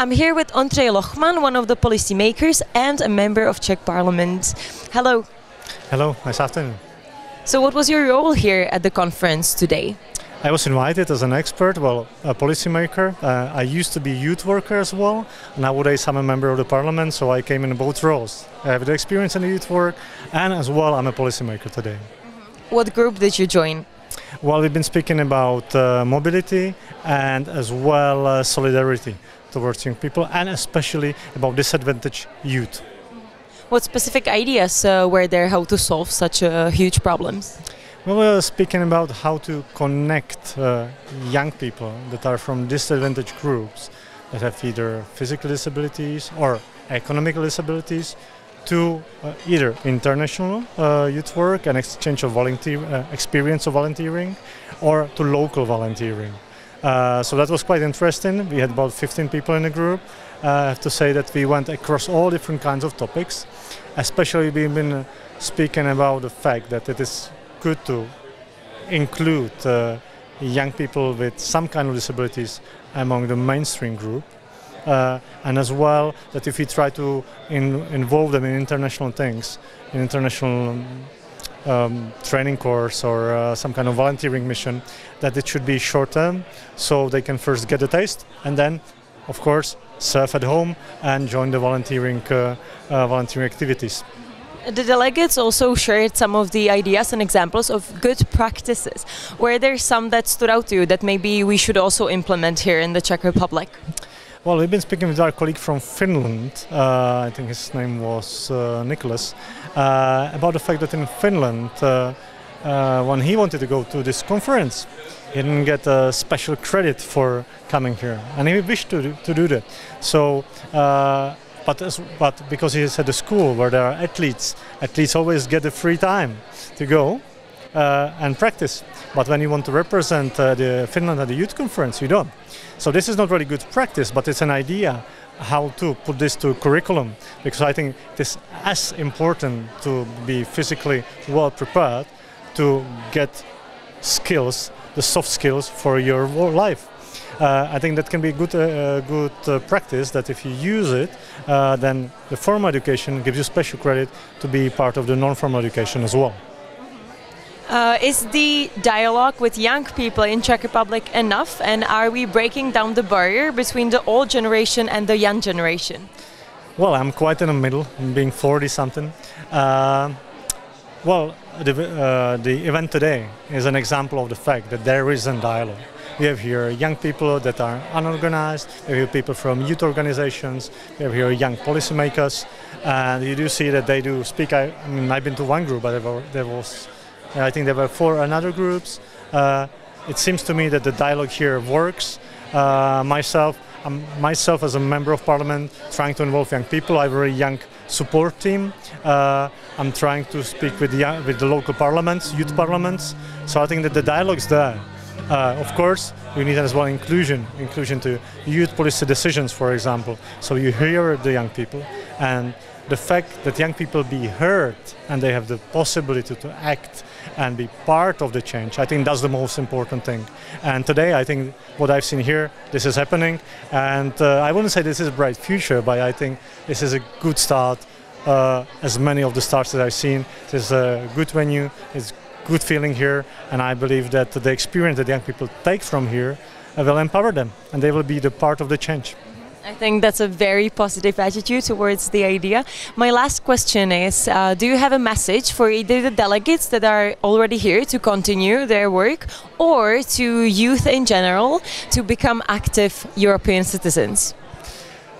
I'm here with Ondřej Lochman, one of the policymakers and a member of Czech Parliament. Hello. Hello, nice afternoon. So, what was your role here at the conference today? I was invited as an expert, well, a policymaker. Uh, I used to be youth worker as well. Nowadays, I'm a member of the parliament, so I came in both roles. I have the experience in the youth work, and as well, I'm a policymaker today. What group did you join? Well, we've been speaking about uh, mobility and as well uh, solidarity towards young people, and especially about disadvantaged youth. What specific ideas uh, were there how to solve such uh, huge problems? We were speaking about how to connect uh, young people that are from disadvantaged groups that have either physical disabilities or economical disabilities to uh, either international uh, youth work and exchange of volunteer uh, experience of volunteering or to local volunteering. Uh, so that was quite interesting. We had about 15 people in the group. Uh, I have to say that we went across all different kinds of topics. Especially we've been speaking about the fact that it is good to include uh, young people with some kind of disabilities among the mainstream group. Uh, and as well that if we try to in, involve them in international things, in international um, training course or uh, some kind of volunteering mission, that it should be short term, so they can first get a taste and then, of course, surf at home and join the volunteering uh, uh volunteering activities. The delegates also shared some of the ideas and examples of good practices. Were there some that stood out to you that maybe we should also implement here in the Czech Republic? Well, we've been speaking with our colleague from Finland, uh, I think his name was uh, Nicholas, uh, about the fact that in Finland, uh, uh, when he wanted to go to this conference, he didn't get a special credit for coming here, and he wished to do, to do that. So uh, but, as, but because he's at a school where there are athletes, athletes always get a free time to go uh, and practice. But when you want to represent uh, the Finland at the youth conference, you don't. So this is not really good practice, but it's an idea how to put this to curriculum because I think it is as important to be physically well prepared to get skills, the soft skills for your life uh, I think that can be good, uh, good uh, practice that if you use it, uh, then the formal education gives you special credit to be part of the non-formal education as well. Uh, is the dialogue with young people in Czech Republic enough, and are we breaking down the barrier between the old generation and the young generation? Well, I'm quite in the middle, being 40 something. Uh, well, the, the event today is an example of the fact that there is a dialogue. We have here young people that are unorganized. We have people from youth organizations. We have here young policymakers. And you do see that they do speak. I, I mean, I've been to one group, but there, were, I think there were four another groups. Uh, it seems to me that the dialogue here works. Uh, myself, I'm myself as a member of parliament, trying to involve young people. I have a very young support team. Uh, I'm trying to speak with the, with the local parliaments, youth parliaments. So I think that the dialogue's there. Uh, of course, we need as well inclusion, inclusion to youth policy decisions, for example. So you hear the young people, and the fact that young people be heard and they have the possibility to act and be part of the change, I think that's the most important thing. And today, I think what I've seen here, this is happening, and uh, I wouldn't say this is a bright future, but I think this is a good start. Uh, as many of the starts that I've seen, it is a good venue. It's good feeling here, and I believe that the experience that young people take from here uh, will empower them, and they will be the part of the change. I think that's a very positive attitude towards the idea. My last question is uh, Do you have a message for either the delegates that are already here to continue their work or to youth in general to become active European citizens?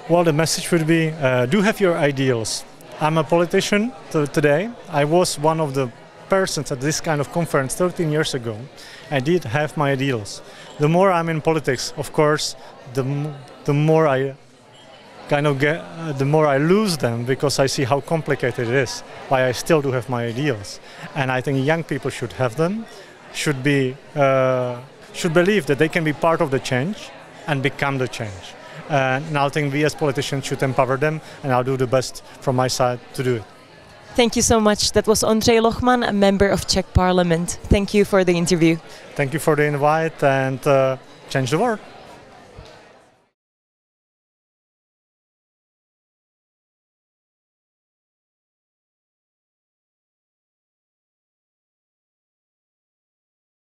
Well, the message would be uh, do have your ideals. I'm a politician today. I was one of the persons at this kind of conference 13 years ago, I did have my ideals. The more I'm in politics, of course, the, the more I kind of get, uh, the more I lose them because I see how complicated it is. Why I still do have my ideals, and I think young people should have them, should be, uh, should believe that they can be part of the change and become the change. and I think we as politicians should empower them, and I'll do the best from my side to do it. Thank you so much. That was Ondřej Lochman, a member of Czech Parliament. Thank you for the interview. Thank you for the invite and uh, change the world.